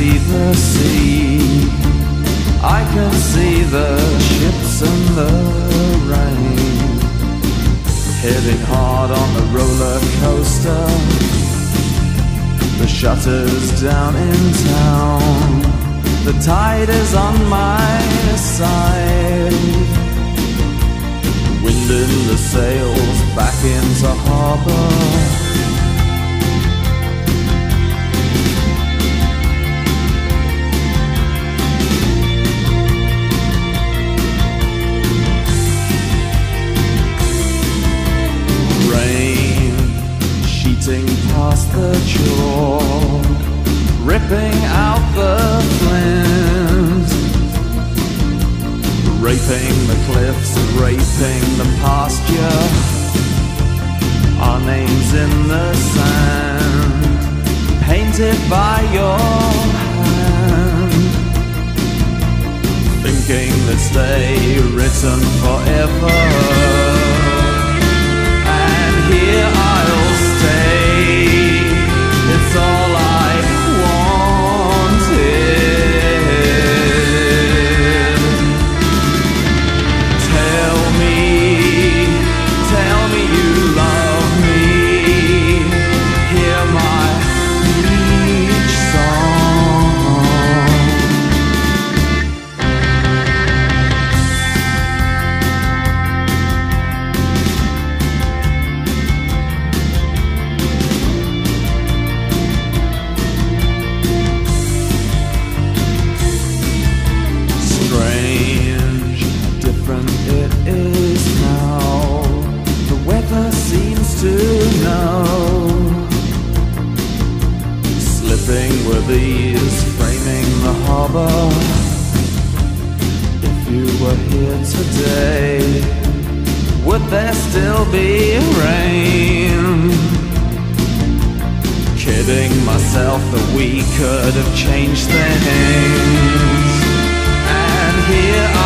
see the sea. I can see the ships and the rain. Hitting hard on the roller coaster. The shutters down in town. The tide is on my side. Wind in the sails back into harbor. Rain sheeting past the chalk, ripping out the flint, raping the cliffs, raping the pasture. Our names in the sand, painted by your hand. Thinking that stay written forever With ease, framing the harbor. If you were here today, would there still be rain? Kidding myself that we could have changed things. And here